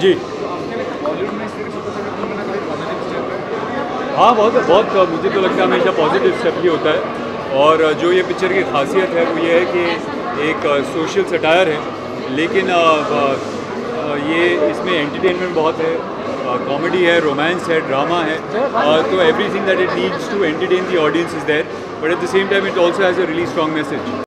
जी। Step हाँ बहुत बहुत, मुझे तो लगता है हमेशा पॉजिटिव स्टेप ही होता है। और जो ये पिक्चर की खासियत है, वो ये है कि एक सोशल सटायर है। लेकिन ये इसमें एंटरटेनमेंट बहुत है कॉमेडी है रोमांस है ड्रामा है। तो everything that it needs to entertain the audience is there but at the same time it also has a really strong message